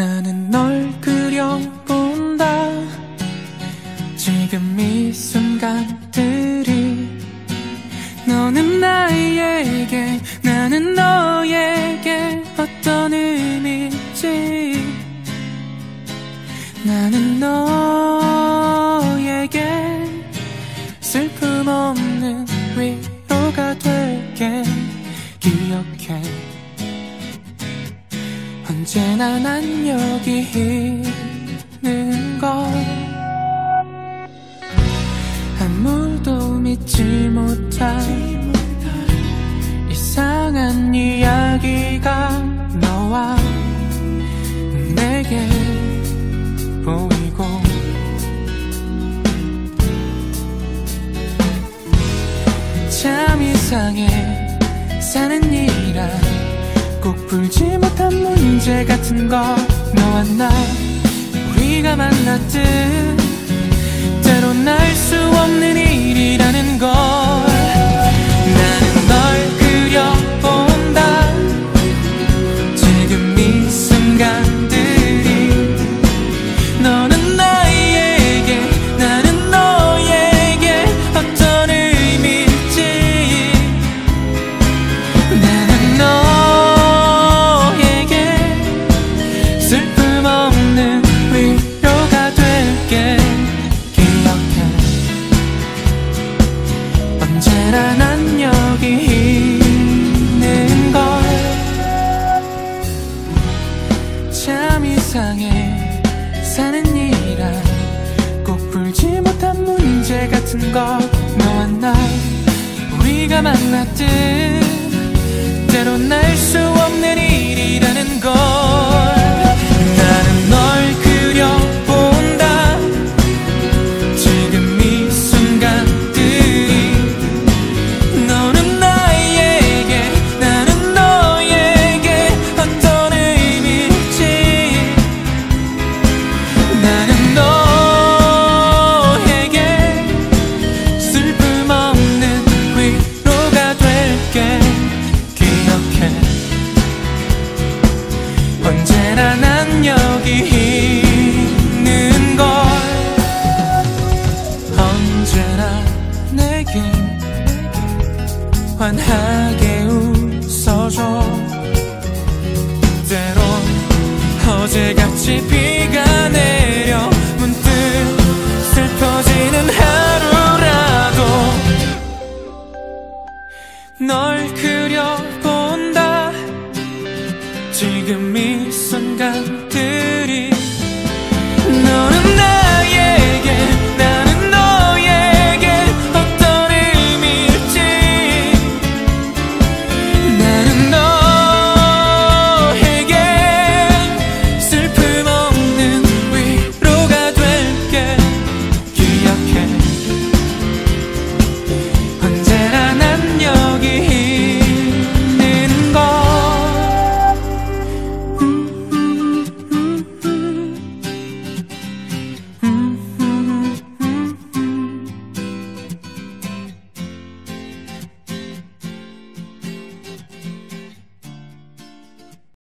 나는 널 그려본다. 지금 이 순간들이 너는 나에게 나는 너에게 어떤 의미인지. 나는 너에게 슬픔 없는 위로가 될게. 기억해 언제나 난 여기 있는 걸. 아무도 믿지 못할 이상한 이야기가 너와 내게 보이고. 참 이상해 사는 일이라 꼭 풀지 못한 문 제 같은 거 너와 나 우리가 만났듯 때론 알 수 없는 일이라는 걸 언제나 난 여기 있는 걸. 참 이상해. 사는 일이라 꼭 풀지 못한 문제 같은 거. 너와 나 우리가 만났듯 때론 알 수 없는 일이 환하게 웃어줘. 때론 어제같이 비가 내려 문득 슬퍼지는 하루라도. 널 그려본다. 지금 이 순간들이